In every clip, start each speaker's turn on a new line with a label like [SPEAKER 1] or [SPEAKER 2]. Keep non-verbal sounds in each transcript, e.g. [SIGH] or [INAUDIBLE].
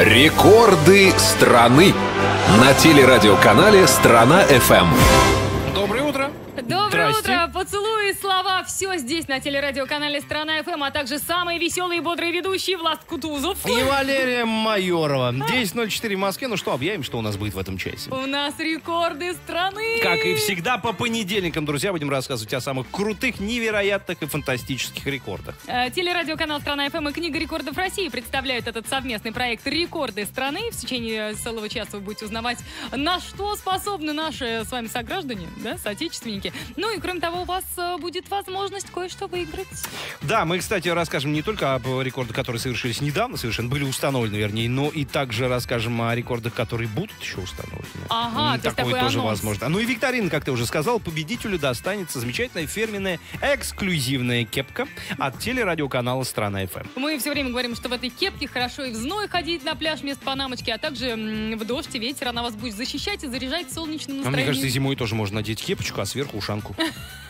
[SPEAKER 1] Рекорды страны на телерадиоканале Страна ФМ.
[SPEAKER 2] Доброе утро.
[SPEAKER 3] Доброе
[SPEAKER 2] Здрасте.
[SPEAKER 3] утро! Поцелуи, слова, все здесь на телерадиоканале Страна ФМ, а также самые веселые и бодрые ведущие Влад Кутузов.
[SPEAKER 2] И Валерия Майорова. 10.04 в Москве. Ну что, объявим, что у нас будет в этом часе.
[SPEAKER 3] У нас рекорды страны.
[SPEAKER 2] Как и всегда, по понедельникам, друзья, будем рассказывать о самых крутых, невероятных и фантастических рекордах.
[SPEAKER 3] Э, Телерадиоканал Страна ФМ и Книга рекордов России представляют этот совместный проект «Рекорды страны». В течение целого часа вы будете узнавать, на что способны наши с вами сограждане, да, соотечественники. Ну и кроме того, у вас э, будет возможность кое-что выиграть.
[SPEAKER 2] Да, мы, кстати, расскажем не только об рекордах, которые совершились недавно, совершенно были установлены, вернее, но и также расскажем о рекордах, которые будут еще установлены.
[SPEAKER 3] Ага,
[SPEAKER 2] М,
[SPEAKER 3] то
[SPEAKER 2] Такое
[SPEAKER 3] такой
[SPEAKER 2] тоже
[SPEAKER 3] анонс.
[SPEAKER 2] возможно. Ну и викторина, как ты уже сказал, победителю достанется замечательная фирменная эксклюзивная кепка от телерадиоканала «Страна ФМ».
[SPEAKER 3] Мы все время говорим, что в этой кепке хорошо и в зной ходить на пляж вместо панамочки, а также в дождь и ветер она вас будет защищать и заряжать солнечным
[SPEAKER 2] А мне
[SPEAKER 3] настроением.
[SPEAKER 2] кажется, зимой тоже можно надеть кепочку, а сверху ушанку.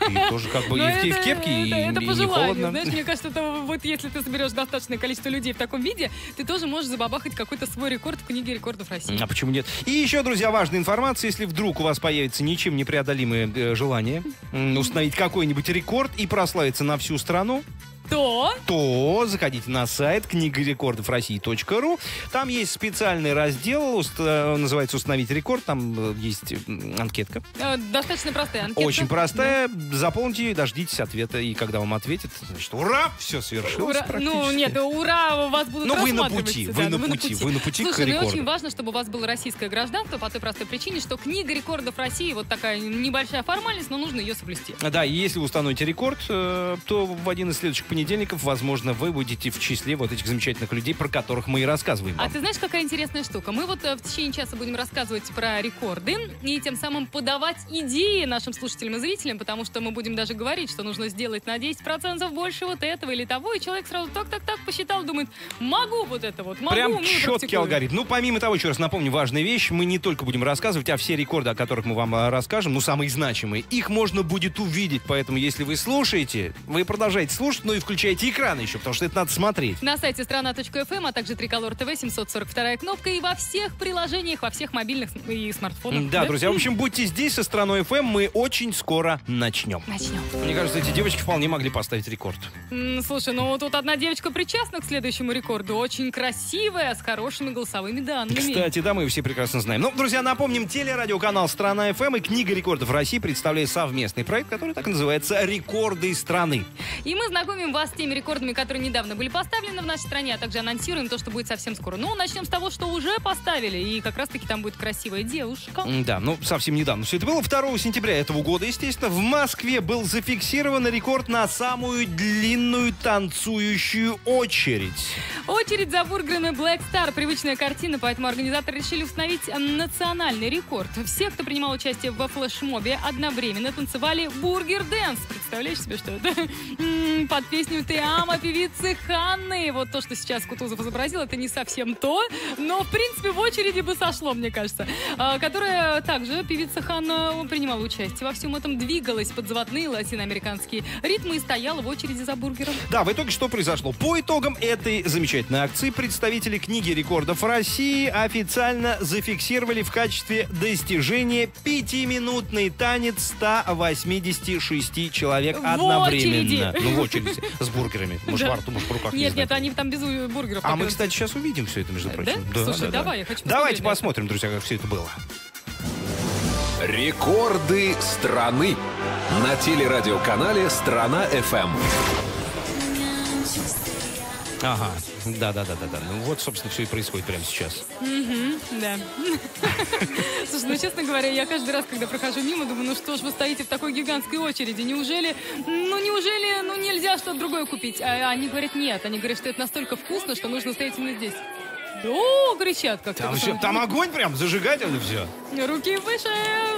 [SPEAKER 2] И тоже как бы и в, и в
[SPEAKER 3] это-
[SPEAKER 2] кепке, и,
[SPEAKER 3] это, это
[SPEAKER 2] и не холодно.
[SPEAKER 3] Знаешь, мне кажется, это вот если ты соберешь достаточное количество людей в таком виде, ты тоже можешь забабахать какой-то свой рекорд в книге рекордов России.
[SPEAKER 2] А почему нет? И еще, друзья, важная информация. Если вдруг у вас появится ничем непреодолимое э, желание установить какой-нибудь рекорд и прославиться на всю страну,
[SPEAKER 3] То
[SPEAKER 2] то заходите на сайт книгарекордов.россии.ру. Там есть специальный раздел, уст- э, называется «Установить рекорд». Там э, есть анкетка.
[SPEAKER 3] э, достаточно простая анкета.
[SPEAKER 2] Очень простая. Заполните ее, дождитесь ответа. И когда вам ответят, значит, ура, все свершилось
[SPEAKER 3] Ура, ну нет, ура, у вас будут
[SPEAKER 2] Ну, вы на пути,
[SPEAKER 3] да,
[SPEAKER 2] вы на
[SPEAKER 3] ну,
[SPEAKER 2] пути, вы на пути к
[SPEAKER 3] Слушай, ну и
[SPEAKER 2] рекорду.
[SPEAKER 3] очень важно, чтобы у вас было российское гражданство по той простой причине, что книга рекордов России вот такая небольшая формальность, но нужно ее соблюсти.
[SPEAKER 2] Да, и если вы установите рекорд, то в один из следующих понедельников, возможно, вы будете в числе вот этих замечательных людей, про которых мы и рассказываем
[SPEAKER 3] А
[SPEAKER 2] вам.
[SPEAKER 3] ты знаешь, какая интересная штука? Мы вот э, в течение часа будем рассказывать про рекорды и тем самым подавать идеи нашим слушателям и зрителям, потому что мы будем даже говорить, что нужно сделать на 10% больше вот этого или того, и человек сразу так-так-так посчитал, думает, могу вот это вот, могу,
[SPEAKER 2] Прям четкий
[SPEAKER 3] практикую.
[SPEAKER 2] алгоритм. Ну, помимо того, еще раз напомню, важная вещь, мы не только будем рассказывать, а все рекорды, о которых мы вам э, расскажем, ну, самые значимые, их можно будет увидеть. Поэтому, если вы слушаете, вы продолжаете слушать, но и включайте экран еще, потому что это надо смотреть.
[SPEAKER 3] На сайте страна.фм, а также Триколор ТВ, 742 кнопка и во всех приложениях, во всех мобильных и смартфонах.
[SPEAKER 2] Да, друзья, в общем, будьте здесь со страной ФМ, мы очень скоро начнем.
[SPEAKER 3] Начнем.
[SPEAKER 2] Мне кажется, эти девочки вполне могли поставить рекорд.
[SPEAKER 3] М, Слушай, ну тут одна девочка причастна к следующему рекорду. Очень красивая, с хорошими голосовыми данными.
[SPEAKER 2] Кстати, да, мы все прекрасно знаем. Ну, друзья, напомним, телерадиоканал «Страна ФМ» и Книга рекордов России представляют совместный проект, который так и называется «Рекорды страны».
[SPEAKER 3] И мы знакомим вас с теми рекордами, которые недавно были поставлены в нашей стране, а также анонсируем то, что будет совсем скоро. Ну, начнем с того, что уже поставили. И как раз-таки там будет красивая девушка.
[SPEAKER 2] Да, ну, совсем недавно все это было. 2 сентября этого года, естественно, в Москве был зафиксирован рекорд на самую длинную танцующую очередь.
[SPEAKER 3] Очередь за бургерами Black Star. Привычная картина, поэтому организаторы решили установить национальный рекорд. Все, кто принимал участие во флешмобе, одновременно танцевали burger dance. Представляешь себе, что это? [LAUGHS] Под песню «Te Amo» певицы Ханны. Вот то, что сейчас Кутузов изобразил, это не совсем то, но, в принципе, в очереди бы сошло, мне кажется. А, Которая также, певица Ханна, принимала участие во всем этом, двигалась под заводные латиноамериканские ритмы и стояла в очереди за бургером.
[SPEAKER 2] Да, в итоге что произошло? По итогам этой замечательной акции представители книги рекордов России официально зафиксировали в качестве достижения пятиминутный танец 186 человек
[SPEAKER 3] В
[SPEAKER 2] одновременно.
[SPEAKER 3] очереди.
[SPEAKER 2] Ну, в очереди. С бургерами. Может, во рту, может, в руках. не
[SPEAKER 3] Нет, нет, они там без бургеров.
[SPEAKER 2] А мы, кстати, сейчас увидим все это, между
[SPEAKER 3] Да?
[SPEAKER 2] прочим.
[SPEAKER 3] Слушай, давай, я хочу
[SPEAKER 2] Давайте посмотрим, друзья, как все это было.
[SPEAKER 1] Рекорды страны на телерадиоканале Страна ФМ.
[SPEAKER 2] Ага, да-да-да-да-да. Ну вот, собственно, все и происходит прямо сейчас.
[SPEAKER 3] Да. [LAUGHS] Слушай, ну, честно говоря, я каждый раз, когда прохожу мимо, думаю, ну что ж вы стоите в такой гигантской очереди? Неужели, ну неужели, ну нельзя что-то другое купить? А они говорят, нет. Они говорят, что это настолько вкусно, что нужно стоять именно здесь. Да, кричат как-то.
[SPEAKER 2] Там, всё- там огонь прям, зажигательно все.
[SPEAKER 3] Руки выше.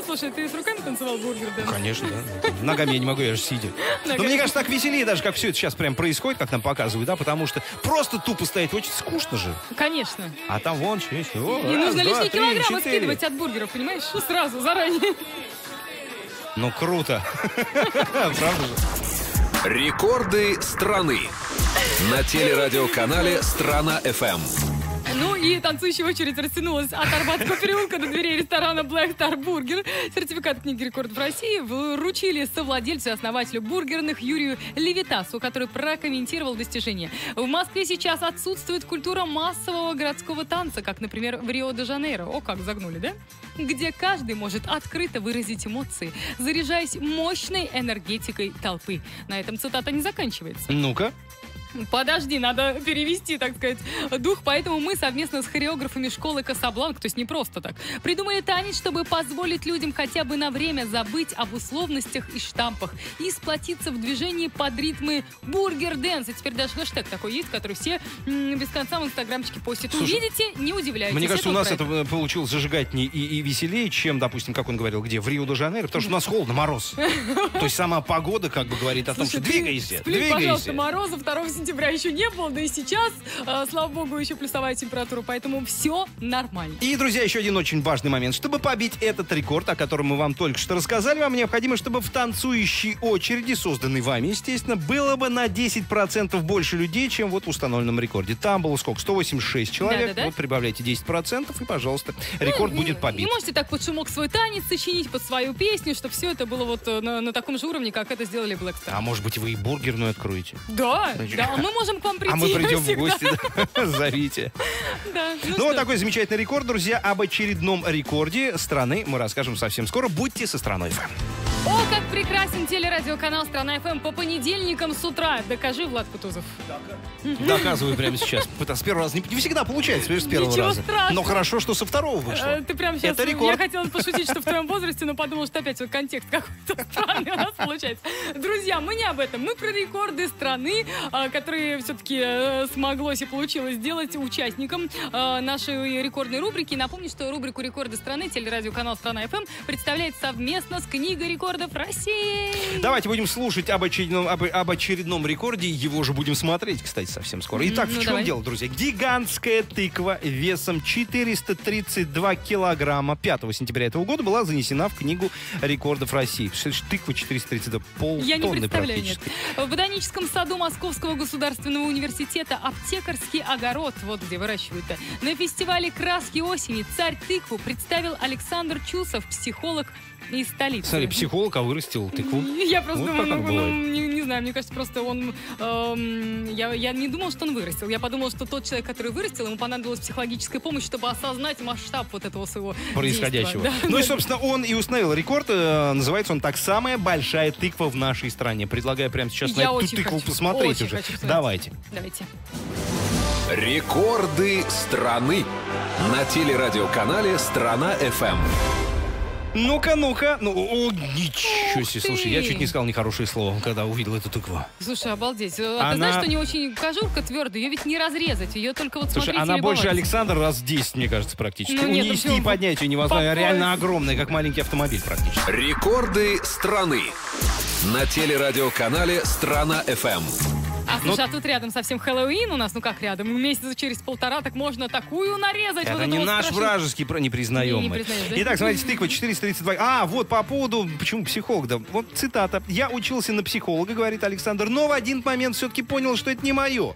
[SPEAKER 3] Слушай, ты с руками танцевал бургер, да?
[SPEAKER 2] Конечно, да. Ногами я не могу, я же сидя. [LAUGHS] Но мне кажется, так веселее даже, как все это сейчас прям происходит, как нам показывают, да, потому что просто тупо стоять очень скучно же.
[SPEAKER 3] Конечно.
[SPEAKER 2] А там вон что есть. О,
[SPEAKER 3] Не нужно лишние килограммы скидывать от бургеров, понимаешь? Сразу, заранее.
[SPEAKER 2] Ну, круто. [LAUGHS] Правда же?
[SPEAKER 1] Рекорды страны на телерадиоканале Страна ФМ.
[SPEAKER 3] Ну и танцующая очередь растянулась от Арбатского переулка до дверей ресторана Black Star Burger. Сертификат книги рекордов России вручили совладельцу и основателю бургерных Юрию Левитасу, который прокомментировал достижение. В Москве сейчас отсутствует культура массового городского танца, как, например, в Рио-де-Жанейро. О, как загнули, да? Где каждый может открыто выразить эмоции, заряжаясь мощной энергетикой толпы. На этом цитата не заканчивается.
[SPEAKER 2] Ну-ка.
[SPEAKER 3] Подожди, надо перевести, так сказать, дух. Поэтому мы совместно с хореографами школы Касабланк, то есть не просто так, придумали танец, чтобы позволить людям хотя бы на время забыть об условностях и штампах и сплотиться в движении под ритмы burger dance. И теперь даже хэштег такой есть, который все м, без конца в инстаграмчике постят.
[SPEAKER 2] Слушай,
[SPEAKER 3] Увидите, не удивляйтесь.
[SPEAKER 2] Мне кажется, у нас это э, получилось зажигательнее и, и веселее, чем, допустим, как он говорил, где? В Рио-де-Жанейро, потому что у нас холодно, мороз. [LAUGHS] То есть сама погода как бы говорит о том, что двигайся,
[SPEAKER 3] сплю, пожалуйста,
[SPEAKER 2] двигайся.
[SPEAKER 3] мороза 2 сентября еще не было, да и сейчас, э, слава богу, еще плюсовая температура, поэтому все нормально.
[SPEAKER 2] И, друзья, еще один очень важный момент. Чтобы побить этот рекорд, о котором мы вам только что рассказали, вам необходимо, чтобы в танцующей очереди, созданной вами, естественно, было бы на 10% больше людей, чем вот в установленном рекорде. Там было сколько? 186 человек.
[SPEAKER 3] Да-да-да.
[SPEAKER 2] Вот прибавляйте 10% и, пожалуйста, рекорд
[SPEAKER 3] Ну,
[SPEAKER 2] будет побит.
[SPEAKER 3] И можете так под шумок свой танец сочинить, под свою песню, чтобы все это было вот э, на, на таком же уровне, как это сделали Black Star.
[SPEAKER 2] А может быть, вы и бургерную откроете?
[SPEAKER 3] Да,
[SPEAKER 2] Значит,
[SPEAKER 3] да, мы можем к вам прийти.
[SPEAKER 2] А мы придем в гости, да. [LAUGHS] зовите.
[SPEAKER 3] Да, ну
[SPEAKER 2] Ну, вот такой замечательный рекорд, друзья. Об очередном рекорде страны мы расскажем совсем скоро. Будьте со страной ФМ.
[SPEAKER 3] О, как прекрасен телерадиоканал «Страна ФМ» по понедельникам с утра. Докажи, Влад Кутузов.
[SPEAKER 2] Доказываю прямо сейчас. С первого раза не, не всегда получается, видишь, с первого
[SPEAKER 3] Ничего
[SPEAKER 2] раза.
[SPEAKER 3] страшного.
[SPEAKER 2] Но хорошо, что со второго
[SPEAKER 3] Э,
[SPEAKER 2] вышло.
[SPEAKER 3] Ты прям сейчас...
[SPEAKER 2] Это рекорд.
[SPEAKER 3] Я хотела пошутить, что в твоем возрасте, но подумала, что опять вот контекст какой-то [LAUGHS] странный у нас получается. Друзья, мы не об этом. Мы про рекорды страны, а, которые все-таки э, смоглось и получилось сделать участникам э, нашей рекордной рубрики. Напомню, что рубрику «Рекорды страны» телерадиоканал «Страна ФМ» представляет совместно с Книгой рекордов России.
[SPEAKER 2] Давайте будем слушать об очередном, об, об очередном рекорде. Его же будем смотреть, кстати, совсем скоро. Итак,
[SPEAKER 3] Ну,
[SPEAKER 2] в чем
[SPEAKER 3] давай.
[SPEAKER 2] дело, друзья? Гигантская тыква весом 432 килограмма 5 сентября этого года была занесена в Книгу рекордов России. Тыква 432, полтонны
[SPEAKER 3] Я не представляю, нет. В Ботаническом саду Московского государственного университета аптекарский огород, вот где выращивают-то, на фестивале «Краски осени» царь тыкву представил Александр Чусов, психолог из столицы.
[SPEAKER 2] Смотри, психолог, а вырастил тыкву. [LAUGHS]
[SPEAKER 3] Я просто
[SPEAKER 2] Вот
[SPEAKER 3] думаю,
[SPEAKER 2] как
[SPEAKER 3] ну, ну, не, не знаю, мне кажется, просто он... эм, я, я не думал, что он вырастил. Я подумала, что тот человек, который вырастил, ему понадобилась психологическая помощь, чтобы осознать масштаб вот этого своего
[SPEAKER 2] происходящего.
[SPEAKER 3] действия. Да,
[SPEAKER 2] Ну и, собственно, он и установил рекорд. э, Называется он так «Самая большая тыква в нашей стране». Предлагаю прямо сейчас
[SPEAKER 3] Я
[SPEAKER 2] на эту тыкву
[SPEAKER 3] хочу,
[SPEAKER 2] посмотреть
[SPEAKER 3] очень
[SPEAKER 2] уже.
[SPEAKER 3] хочу.
[SPEAKER 2] Давайте.
[SPEAKER 3] Давайте.
[SPEAKER 1] Рекорды страны на телерадиоканале «Страна ФМ».
[SPEAKER 2] Ну-ка, ну-ка. Ну, о, ничего
[SPEAKER 3] Ух
[SPEAKER 2] себе.
[SPEAKER 3] ты.
[SPEAKER 2] Слушай, я чуть не сказал нехорошее слово, когда увидел эту тыкву.
[SPEAKER 3] Слушай, обалдеть. А
[SPEAKER 2] Она-
[SPEAKER 3] ты знаешь, что не очень кожурка твердая? Ее ведь не разрезать. Ее только вот
[SPEAKER 2] Слушай, она больше. Александр раз в 10, мне кажется, практически.
[SPEAKER 3] Ну нет,
[SPEAKER 2] Унести
[SPEAKER 3] ну
[SPEAKER 2] и поднять ее невозможно. Реально огромная, как маленький автомобиль практически.
[SPEAKER 1] Рекорды страны на телерадиоканале «Страна ФМ».
[SPEAKER 3] А
[SPEAKER 2] Ну-
[SPEAKER 3] слушай, а тут рядом совсем Хэллоуин у нас, ну как рядом? Месяца через полтора так можно такую нарезать. вот
[SPEAKER 2] Это
[SPEAKER 3] эту
[SPEAKER 2] не
[SPEAKER 3] вот
[SPEAKER 2] наш
[SPEAKER 3] страшную-
[SPEAKER 2] вражеский, про- не признаем
[SPEAKER 3] Не, не
[SPEAKER 2] мы.
[SPEAKER 3] признаешь, да?
[SPEAKER 2] Итак, смотрите, тыква 432. А, вот по поводу, почему психолог, да, вот цитата. «Я учился на психолога, — говорит Александр, — но в один момент все-таки понял, что это не мое.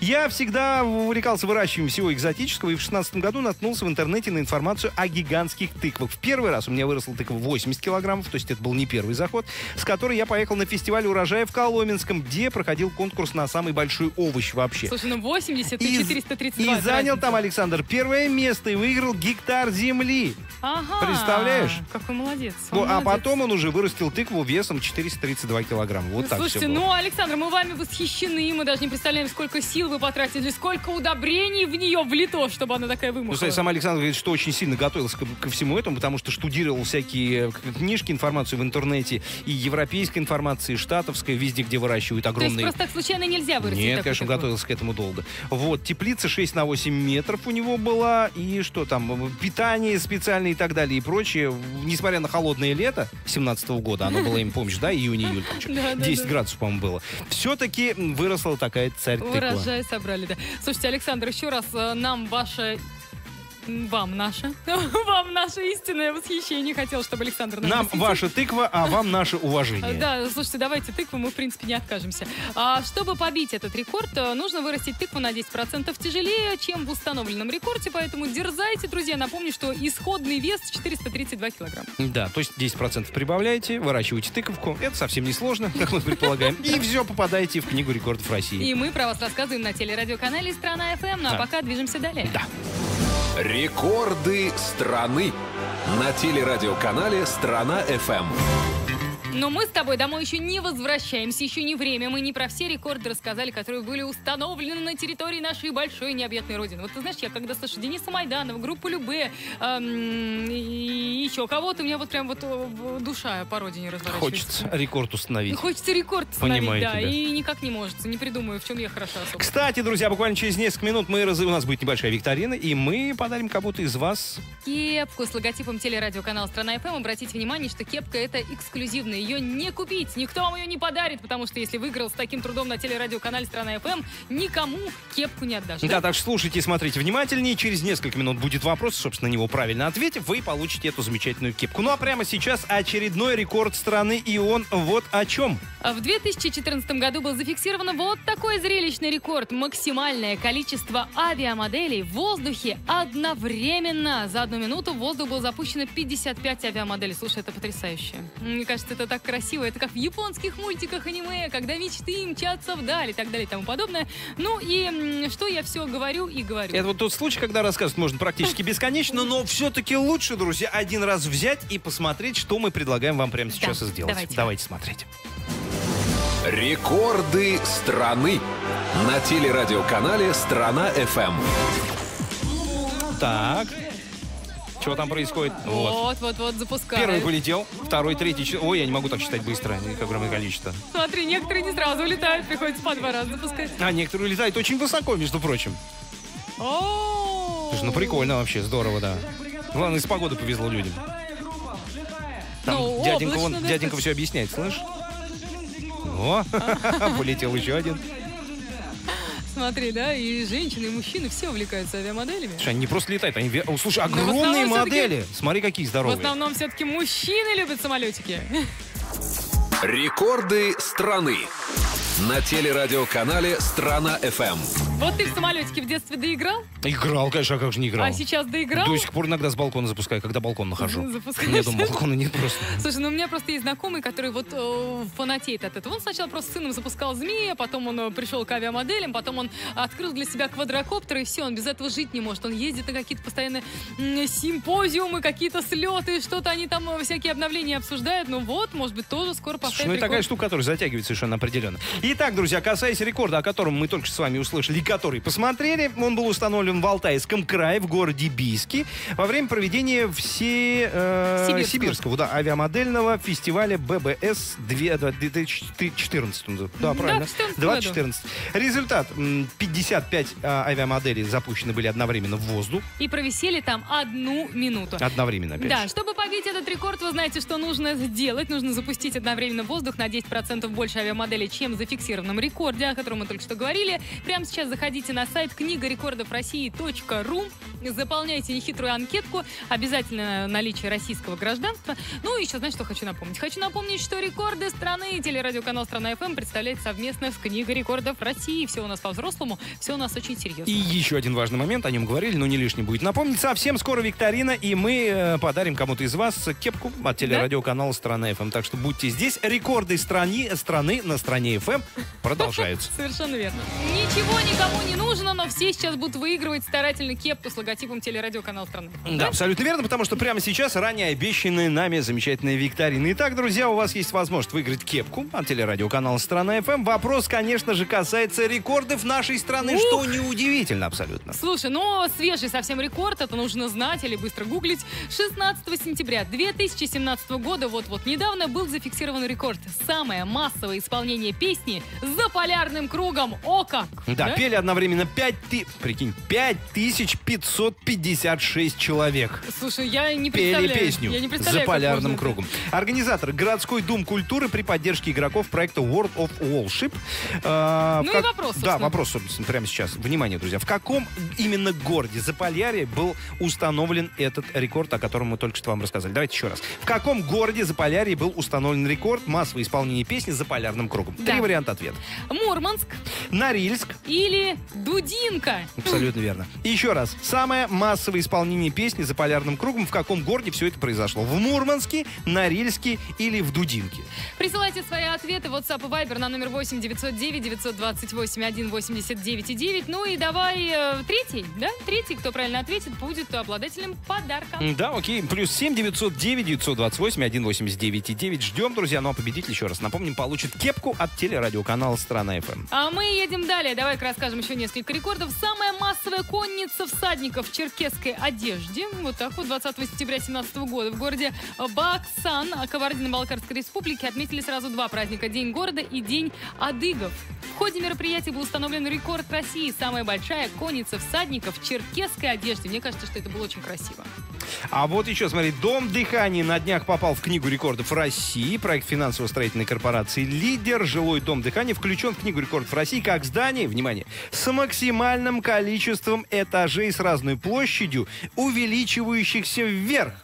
[SPEAKER 2] Я всегда увлекался выращиванием всего экзотического и в 16 году наткнулся в интернете на информацию о гигантских тыквах. В первый раз у меня выросла тыква 80 килограммов, то есть это был не первый заход, с которой я поехал на фестиваль урожая в Коломенском, где проходил конкурс на самый большой овощ вообще.
[SPEAKER 3] Слушай, ну 80 и
[SPEAKER 2] И-
[SPEAKER 3] 432.
[SPEAKER 2] И занял
[SPEAKER 3] разница.
[SPEAKER 2] там Александр первое место и выиграл гектар земли.
[SPEAKER 3] Ага.
[SPEAKER 2] Представляешь?
[SPEAKER 3] Какой молодец.
[SPEAKER 2] Ну,
[SPEAKER 3] он
[SPEAKER 2] а
[SPEAKER 3] молодец.
[SPEAKER 2] потом он уже вырастил тыкву весом 432 килограмма. Вот
[SPEAKER 3] Ну,
[SPEAKER 2] так
[SPEAKER 3] Слушайте, ну, Александр, мы вами восхищены. Мы даже не представляем, сколько сил вы потратили, сколько удобрений в нее влито, чтобы она такая
[SPEAKER 2] Ну,
[SPEAKER 3] вымахала.
[SPEAKER 2] кстати, сам Александр говорит, что очень сильно готовился ко, ко всему этому, потому что штудировал всякие э, книжки, информацию в интернете, и европейской информации, и штатовской, везде, где выращивают
[SPEAKER 3] То есть
[SPEAKER 2] огромные...
[SPEAKER 3] просто так случайно нельзя вырастить
[SPEAKER 2] Нет, конечно,
[SPEAKER 3] тыкву?
[SPEAKER 2] готовился к этому долго. Вот, теплица 6 на 8 метров у него была, и что там, э, питание специальное и так далее, и прочее. Несмотря на холодное лето 17 года, оно было им, помнишь, да, июнь-июль, там что, [LAUGHS]
[SPEAKER 3] Да, да,
[SPEAKER 2] 10
[SPEAKER 3] да.
[SPEAKER 2] градусов, по-моему, было. Все-таки выросла такая царь тыква.
[SPEAKER 3] Урожай собрали, да. Слушайте, Александр, еще раз э, нам ваше Вам наше. [LAUGHS] Вам наше истинное восхищение. Хотел, чтобы Александр нам
[SPEAKER 2] Нам ваша тыква, а вам наше уважение.
[SPEAKER 3] Да, слушайте, давайте тыкву, мы, в принципе, не откажемся. А, чтобы побить этот рекорд, э, нужно вырастить тыкву на 10% тяжелее, чем в установленном рекорде, поэтому дерзайте, друзья. Напомню, что исходный вес 432 килограмма.
[SPEAKER 2] Да, то есть 10% прибавляете, выращиваете тыковку. Это совсем не сложно, [LAUGHS] как мы предполагаем. И все попадаете в Книгу рекордов России.
[SPEAKER 3] И мы про вас рассказываем на телерадиоканале «Страна ФМ». Ну а пока движемся далее.
[SPEAKER 2] Да.
[SPEAKER 1] Рекорды страны на телерадиоканале Страна ФМ.
[SPEAKER 3] Но мы с тобой домой еще не возвращаемся, еще не время. Мы не про все рекорды рассказали, которые были установлены на территории нашей большой необъятной родины. Вот ты знаешь, я когда слышу Дениса Майданова, группу Любе, эм, и еще кого-то, у меня вот прям вот душа по родине разворачивается.
[SPEAKER 2] Хочется рекорд установить.
[SPEAKER 3] Хочется рекорд установить,
[SPEAKER 2] Понимаю
[SPEAKER 3] да,
[SPEAKER 2] тебя.
[SPEAKER 3] и никак не может. Не придумаю, в чем я хороша особо.
[SPEAKER 2] Кстати, друзья, буквально через несколько минут мы раз... у нас будет небольшая викторина, и мы подарим кому-то из вас
[SPEAKER 3] Кепку с логотипом телерадиоканала «Страна ФМ». Обратите внимание, что кепка это эксклюзивная. Ее не купить, никто вам ее не подарит, потому что если выиграл с таким трудом на телерадиоканале «Страна ФМ», никому кепку не отдашь.
[SPEAKER 2] Да, так что слушайте и смотрите внимательнее. Через несколько минут будет вопрос, собственно, на него правильно ответив, вы получите эту замечательную кепку. Ну а прямо сейчас очередной рекорд страны, и он вот о чем.
[SPEAKER 3] В 2014 году был зафиксирован вот такой зрелищный рекорд. Максимальное количество авиамоделей в воздухе одновременно. За одну минуту в воздух было запущено 55 авиамоделей. Слушай, это потрясающе. Мне кажется, это так красиво. Это как в японских мультиках аниме, когда мечты мчатся вдаль и так далее и тому подобное. Ну и что я все говорю и говорю.
[SPEAKER 2] Это вот тот случай, когда рассказывать можно практически бесконечно, но все-таки лучше, друзья, один раз взять и посмотреть, что мы предлагаем вам прямо сейчас
[SPEAKER 3] Да,
[SPEAKER 2] и сделать.
[SPEAKER 3] давайте.
[SPEAKER 2] смотреть.
[SPEAKER 1] Рекорды страны на телерадиоканале Страна ФМ.
[SPEAKER 2] Так. Что там происходит? Вот.
[SPEAKER 3] Вот, вот, вот, запускаю.
[SPEAKER 2] Первый полетел, второй, третий, Ой, я не могу так считать быстро, огромное количество.
[SPEAKER 3] Смотри, некоторые не сразу улетают, приходится по два раза запускать.
[SPEAKER 2] А некоторые улетают очень высоко, между прочим.
[SPEAKER 3] О,
[SPEAKER 2] Слушай, ну прикольно вообще, здорово, да. Главное, с погодой повезло людям. Там
[SPEAKER 3] Ну,
[SPEAKER 2] дяденька,
[SPEAKER 3] облачно
[SPEAKER 2] дяденька
[SPEAKER 3] достаточно.
[SPEAKER 2] все объясняет, слышь? О, [LAUGHS] полетел еще один.
[SPEAKER 3] Смотри, да, и женщины, и мужчины все увлекаются авиамоделями.
[SPEAKER 2] Слушай, они не просто летают, они... ве- Слушай,
[SPEAKER 3] в
[SPEAKER 2] огромные модели. Смотри, какие
[SPEAKER 3] В
[SPEAKER 2] здоровые.
[SPEAKER 3] основном все-таки мужчины любят самолетики.
[SPEAKER 1] Рекорды страны на телерадиоканале Страна ФМ.
[SPEAKER 3] Вот ты в самолетике в детстве доиграл,
[SPEAKER 2] Играл, конечно, а как же не играл?
[SPEAKER 3] а сейчас доиграл.
[SPEAKER 2] До сих пор иногда с балкона запускаю, когда балкон нахожу. [LAUGHS]
[SPEAKER 3] Запускаешь?
[SPEAKER 2] Нет, дома балкона нет просто.
[SPEAKER 3] Слушай, ну у меня просто есть знакомый, который вот э, фанатеет от этого. Он сначала просто с сыном запускал змея, потом он э, пришел к авиамоделям, потом он открыл для себя квадрокоптер, и все, он без этого жить не может. Он ездит на какие-то постоянно м, симпозиумы, какие-то слеты, что-то они там э, всякие обновления обсуждают. Ну вот, может быть, тоже скоро
[SPEAKER 2] Слушай,
[SPEAKER 3] поставят
[SPEAKER 2] ну это такая штука, которая затягивает совершенно определенно. Итак, друзья, касаясь рекорда, о котором мы только что с вами услышали, и который посмотрели, он был установлен в Алтайском крае, в городе Бийске, во время проведения все э,
[SPEAKER 3] Сибирского.
[SPEAKER 2] сибирского да, авиамодельного фестиваля ББС 2014. Да, правильно.
[SPEAKER 3] в 14 году.
[SPEAKER 2] 2014. Результат. м, 55 а, авиамоделей запущены были одновременно в воздух.
[SPEAKER 3] И провисели там одну минуту.
[SPEAKER 2] Одновременно, опять
[SPEAKER 3] Да, чтобы побить этот рекорд, вы знаете, что нужно сделать. Нужно запустить одновременно воздух на 10% больше авиамоделей, чем в зафиксированном рекорде, о котором мы только что говорили. Прямо сейчас заходите на сайт книга рекордов России.ру, заполняйте нехитрую анкетку, обязательно наличие российского гражданства. Ну и еще, знаете, что хочу напомнить? Хочу напомнить, что рекорды страны и телерадиоканал «Страна ФМ» представляет совместно с книгой рекордов России. Все у нас по-взрослому, все у нас очень серьезно.
[SPEAKER 2] И еще один важный момент, о нем говорили, но не лишний будет напомнить. Совсем скоро викторина, и мы э, подарим кому-то из вас кепку от телерадиоканала «Страна ФМ». Так что будьте здесь. Рекорды страны, страны на «Стране ФМ» продолжаются. [LAUGHS]
[SPEAKER 3] Совершенно верно. Ничего никому не нужно, но все сейчас будут выигрывать старательно кепку с логотипом телерадиоканала страны.
[SPEAKER 2] Да, абсолютно верно, потому что прямо сейчас ранее обещанные нами замечательные викторины. Итак, друзья, у вас есть возможность выиграть кепку от телерадиоканала «Страна ФМ». Вопрос, конечно же, касается рекордов нашей страны,
[SPEAKER 3] Ух!
[SPEAKER 2] что неудивительно абсолютно.
[SPEAKER 3] Слушай, ну свежий совсем рекорд, это нужно знать или быстро гуглить. 16 сентября 2017 года, вот-вот недавно, был зафиксирован рекорд. Самое массовое исполнение песни «За полярным кругом». О как!
[SPEAKER 2] Да, пели одновременно 5 ты... Прикинь, 5500 956 человек.
[SPEAKER 3] Слушай, я не
[SPEAKER 2] Пели
[SPEAKER 3] представляю.
[SPEAKER 2] песню
[SPEAKER 3] я не
[SPEAKER 2] за
[SPEAKER 3] представляю, как
[SPEAKER 2] полярным кругом. Организатор городской дум культуры при поддержке игроков проекта World of Wallship. А, в
[SPEAKER 3] Ну и вопрос,
[SPEAKER 2] Да,
[SPEAKER 3] собственно.
[SPEAKER 2] вопрос, собственно, прямо сейчас. Внимание, друзья. В каком именно городе Заполярье был установлен этот рекорд, о котором мы только что вам рассказали? Давайте еще раз. В каком городе Заполярье был установлен рекорд массового исполнения песни за полярным кругом?
[SPEAKER 3] Да.
[SPEAKER 2] Три варианта ответа.
[SPEAKER 3] Мурманск
[SPEAKER 2] Норильск,
[SPEAKER 3] или Дудинка.
[SPEAKER 2] Абсолютно верно. Еще раз. Самое массовое исполнение песни за полярным кругом. В каком городе все это произошло? В Мурманске, Норильске или в Дудинке?
[SPEAKER 3] Присылайте свои ответы в WhatsApp и Viber на номер 8 909 928 189 9. Ну и давай э, третий, да? Третий, кто правильно ответит, будет обладателем подарка.
[SPEAKER 2] Да, окей. Плюс 7 909 928 189 9. Ждем, друзья. Ну а победитель, еще раз напомним, получит кепку от телерадиоканала «Страна FM».
[SPEAKER 3] А мы едем далее. Давай-ка расскажем еще несколько рекордов. Самая массовая конница всадников в черкесской одежде. Вот так вот, 20 сентября 2017 года в городе Баксан, Кабардино-Балкарской республики, отметили сразу два праздника. День города и День адыгов. В ходе мероприятия был установлен рекорд России. Самая большая конница всадников в черкесской одежде. Мне кажется, что это было очень красиво.
[SPEAKER 2] А вот еще, смотри, Дом дыхания на днях попал в Книгу рекордов России. Проект финансово-строительной корпорации «Лидер». Жилой дом дыхания включен в Книгу рекордов России как здание, внимание, с максимальным количеством этажей с разной площадью, увеличивающихся вверх.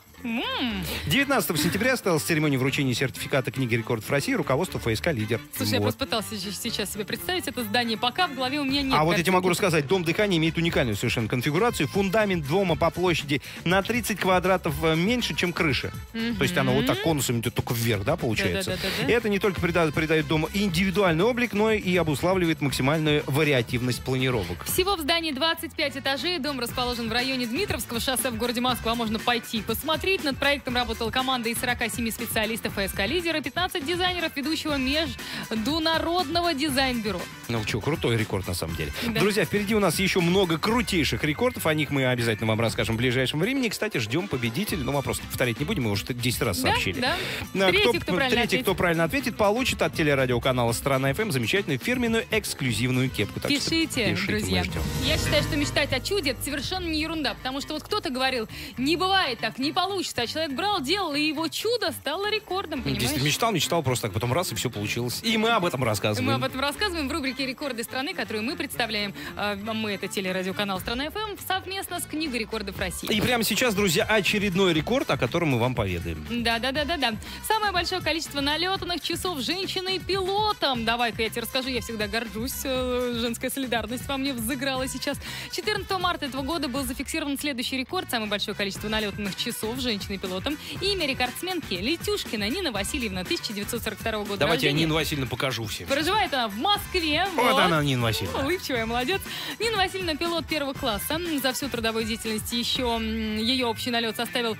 [SPEAKER 2] 19 сентября состоялась церемония вручения сертификата Книги рекордов России руководству ФСК «Лидер».
[SPEAKER 3] Слушай, я просто пытался сейчас- себе представить это здание. Пока в голове у меня нет.
[SPEAKER 2] А вот я тебе могу рассказать, дом дыхания имеет уникальную совершенно конфигурацию. Фундамент дома по площади на 30 квадратов э, меньше, чем крыша. То есть оно вот так конусом идет только вверх, да, получается? Это не только придает, придает дому индивидуальный облик, но и обуславливает максимальную вариативность планировок.
[SPEAKER 3] Всего в здании 25 этажей. Дом расположен в районе Дмитровского шоссе в городе Москва. Можно пойти посмотреть. Над проектом работала команда из 47 специалистов ФСК «Лидера», 15 дизайнеров ведущего международного дизайн-бюро.
[SPEAKER 2] Ну что, крутой рекорд на самом деле.
[SPEAKER 3] Да.
[SPEAKER 2] Друзья, впереди у нас еще много крутейших рекордов. О них мы обязательно вам расскажем в ближайшем времени. Кстати, ждем победителя. Ну, вопрос повторять не будем, мы уже 10 раз
[SPEAKER 3] Да,
[SPEAKER 2] сообщили.
[SPEAKER 3] да.
[SPEAKER 2] А,
[SPEAKER 3] Третий, кто правильно
[SPEAKER 2] третий,
[SPEAKER 3] ответит.
[SPEAKER 2] кто правильно ответит, получит от телерадиоканала «Страна ФМ» замечательную фирменную эксклюзивную кепку. Так
[SPEAKER 3] Пишите,
[SPEAKER 2] пишите,
[SPEAKER 3] друзья. Я считаю, что мечтать о чуде это совершенно не ерунда, потому что вот кто-то говорил, не бывает так, не получится, а человек брал, делал, и его чудо стало рекордом, понимаешь?
[SPEAKER 2] Если мечтал, мечтал просто так, потом раз, и все получилось. И мы об этом
[SPEAKER 3] И Мы
[SPEAKER 2] рассказываем.
[SPEAKER 3] об этом рассказываем в рубрике «Рекорды страны», которую мы представляем. А, Мы, это телерадиоканал «Страна ФМ», совместно с Книгой рекордов России.
[SPEAKER 2] И прямо сейчас, друзья, очередной рекорд, о котором мы вам поведаем.
[SPEAKER 3] Да, да, да, да, да. Самое большое количество налетанных часов женщиной-пилотом. Давай-ка я тебе расскажу, я всегда горжусь. э, Женская солидарность во мне взыграла сейчас. 14 марта этого года был зафиксирован следующий рекорд. Самое большое количество налетанных часов женщиной-пилотом. Имя рекордсменки Летюшкина Нина Васильевна, 1942 года
[SPEAKER 2] Давайте я
[SPEAKER 3] рождения.
[SPEAKER 2] Нину Васильевну покажу всем.
[SPEAKER 3] Проживает она в Москве.
[SPEAKER 2] Вот она, Нина Васильевна.
[SPEAKER 3] Улыбчивая, молодец. Нина Васильевна пилот первого класса. За всю трудовую деятельность еще ее общий налет составил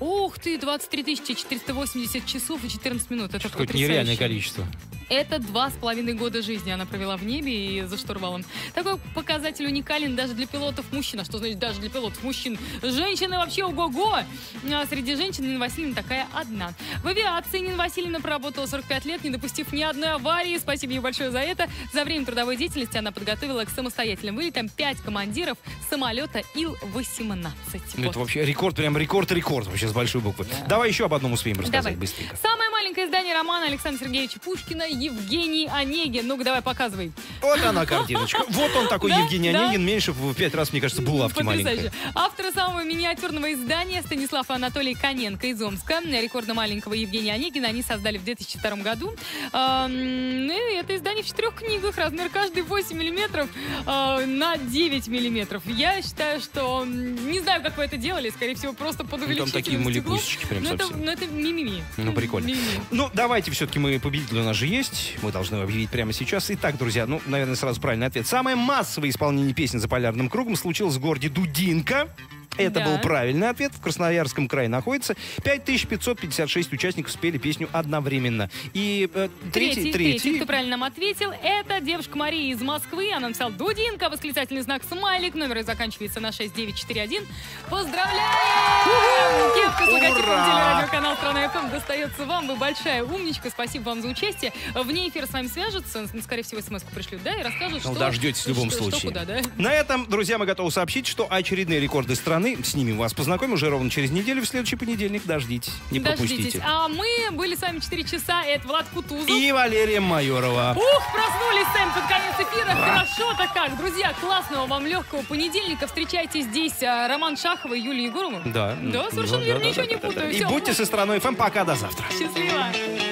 [SPEAKER 3] Ух ты, 23 480 часов и 14 минут. Это потрясающе.
[SPEAKER 2] нереальное количество.
[SPEAKER 3] Это два с половиной года жизни она провела в небе и за штурвалом. Такой показатель уникален даже для пилотов мужчин. А что значит даже для пилотов мужчин? Женщины вообще ого-го! А среди женщин Нина Васильевна такая одна. В авиации Нина Васильевна проработала 45 лет, не допустив ни одной аварии. Спасибо ей большое за это. За время трудовой деятельности она подготовила к самостоятельным вылетам 5 командиров самолета Ил-18.
[SPEAKER 2] Ну,
[SPEAKER 3] Вот.
[SPEAKER 2] Это вообще рекорд, прям рекорд-рекорд, вообще с большой буквы. Давай еще об одном успеем рассказать
[SPEAKER 3] Давай.
[SPEAKER 2] быстренько.
[SPEAKER 3] Самое маленькое издание романа Александра Сергеевича Пушкина «Евгений Онегин». Ну-ка, давай, показывай.
[SPEAKER 2] Вот она картиночка. [LAUGHS] Вот он такой
[SPEAKER 3] Да,
[SPEAKER 2] Евгений
[SPEAKER 3] да.
[SPEAKER 2] Онегин. Меньше в пять раз, мне кажется, булавки.
[SPEAKER 3] Потрясающе. Автор самого миниатюрного издания Станислав Анатолий Коненко из Омска. Рекордно маленького Евгения Онегина они создали в 2002 году. Ну, и это издание в четырех книгах. Размер каждый 8 миллиметров а, на 9 миллиметров. Я считаю, что... Не знаю, как вы это делали. Скорее всего, просто под
[SPEAKER 2] Ну, там
[SPEAKER 3] увеличительным
[SPEAKER 2] такие
[SPEAKER 3] стеклом.
[SPEAKER 2] маликусечки прям
[SPEAKER 3] Ну, это,
[SPEAKER 2] совсем.
[SPEAKER 3] ну, это мимими.
[SPEAKER 2] Ну, прикольно. Ну, давайте все-таки мы победитель у нас же есть. Мы должны объявить прямо сейчас. Итак, друзья, ну, наверное, сразу правильный ответ. Самое массовое исполнение песни «За полярным кругом» случилось в городе Дудинка. Это
[SPEAKER 3] Да.
[SPEAKER 2] был правильный ответ. В Красноярском крае находится 5556 участников спели песню одновременно. И э, третий,
[SPEAKER 3] Третий, третий, кто правильно нам ответил, это девушка Мария из Москвы. Она написала Дудинка, восклицательный знак смайлик. Номер заканчивается на 6941. Поздравляем! Кепка с логотипом телерадиоканал Страна ФМ достается вам. Вы большая умничка. Спасибо вам за участие. Вне эфира с вами свяжутся, скорее всего, смс пришлют, да, и расскажут,
[SPEAKER 2] Ну,
[SPEAKER 3] что...
[SPEAKER 2] дождетесь в любом
[SPEAKER 3] что- что
[SPEAKER 2] случае.
[SPEAKER 3] куда, да?
[SPEAKER 2] На этом, друзья, мы готовы сообщить, что очередные рекорды страны, с ними вас познакомим уже ровно через неделю, в следующий понедельник. Дождитесь, не
[SPEAKER 3] Дождитесь.
[SPEAKER 2] пропустите.
[SPEAKER 3] А мы были с вами 4 часа. Это Влад Кутузов.
[SPEAKER 2] И Валерия Майорова.
[SPEAKER 3] Ух, проснулись сами под конец эфира. Хорошо-то как. Друзья, классного вам легкого понедельника. Встречайте здесь а, Роман Шахова и Юлия Егорова.
[SPEAKER 2] Да.
[SPEAKER 3] Да, совершенно
[SPEAKER 2] Да,
[SPEAKER 3] верно,
[SPEAKER 2] да,
[SPEAKER 3] ничего
[SPEAKER 2] да,
[SPEAKER 3] не
[SPEAKER 2] да, да,
[SPEAKER 3] путаю.
[SPEAKER 2] да. И
[SPEAKER 3] Всё.
[SPEAKER 2] будьте со страной ФМ. Пока, до завтра.
[SPEAKER 3] Счастливо.